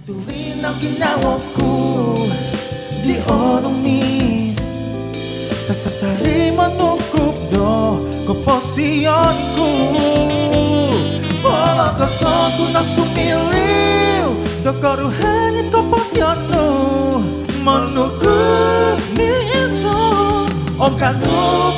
Katulin ang ginawa ko Di onomis Kasasari manukup do Komposisyon ko Walang kaso ko na sumiliw Do karuhanin komposisyon no Manukup ni iso Om kanu